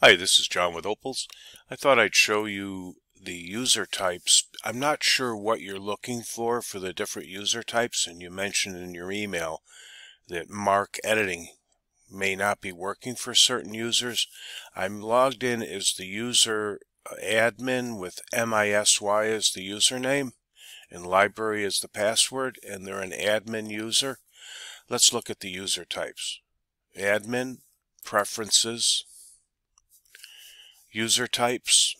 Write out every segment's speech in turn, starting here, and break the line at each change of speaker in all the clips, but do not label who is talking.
Hi, this is John with OPALS. I thought I'd show you the user types. I'm not sure what you're looking for for the different user types, and you mentioned in your email that MARC Editing may not be working for certain users. I'm logged in as the user admin with MISY as the username and library as the password, and they're an admin user. Let's look at the user types. Admin, preferences, user types.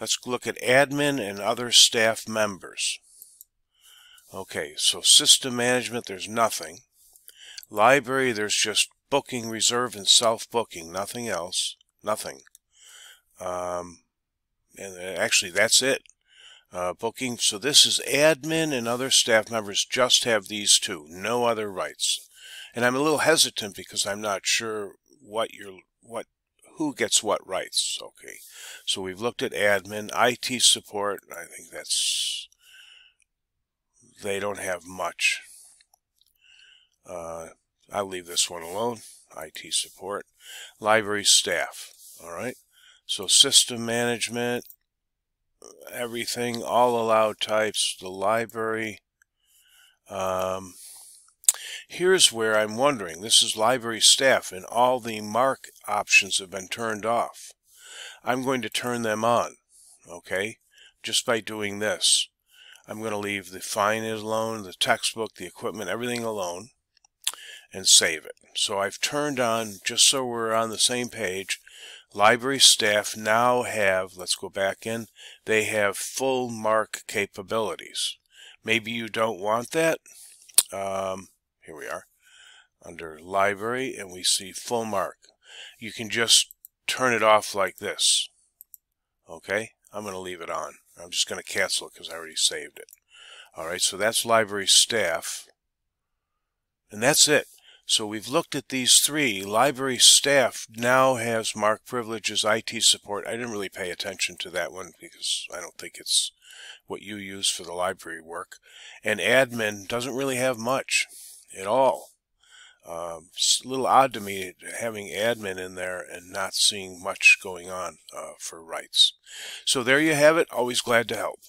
Let's look at admin and other staff members. Okay, so system management, there's nothing. Library, there's just booking, reserve, and self-booking, nothing else, nothing. Um, and uh, actually, that's it. Uh, booking, so this is admin and other staff members just have these two, no other rights. And I'm a little hesitant because I'm not sure what you're, what who gets what rights. Okay, so we've looked at admin, IT support. I think that's they don't have much. Uh, I'll leave this one alone. IT support, library staff. All right, so system management, everything, all allowed types. The library. Um, Here's where I'm wondering. This is library staff and all the MARC options have been turned off. I'm going to turn them on, okay, just by doing this. I'm going to leave the fine alone, the textbook, the equipment, everything alone, and save it. So I've turned on, just so we're on the same page, library staff now have, let's go back in, they have full MARC capabilities. Maybe you don't want that. Um, here we are under library and we see full MARC. You can just turn it off like this. Okay, I'm going to leave it on. I'm just going to cancel it because I already saved it. Alright, so that's library staff. And that's it. So we've looked at these three. Library staff now has MARC privileges, IT support. I didn't really pay attention to that one because I don't think it's what you use for the library work. And admin doesn't really have much at all. Um, it's a little odd to me having admin in there and not seeing much going on uh, for rights. So there you have it. Always glad to help.